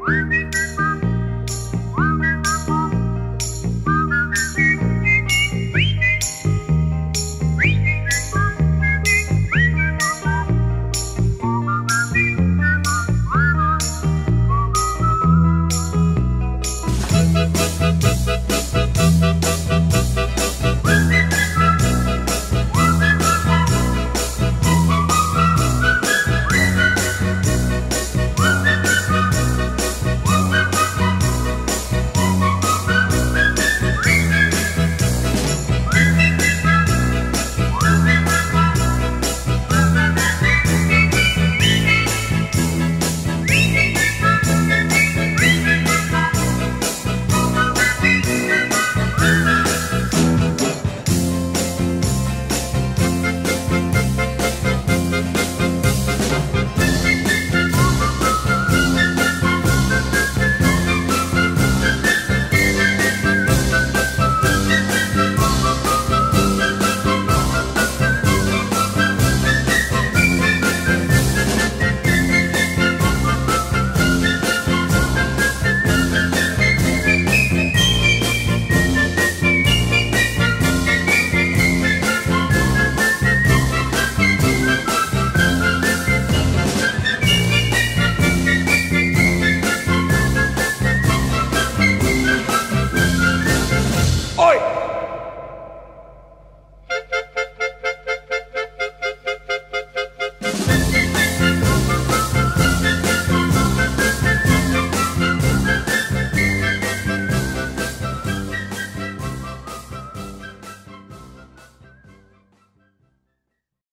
Música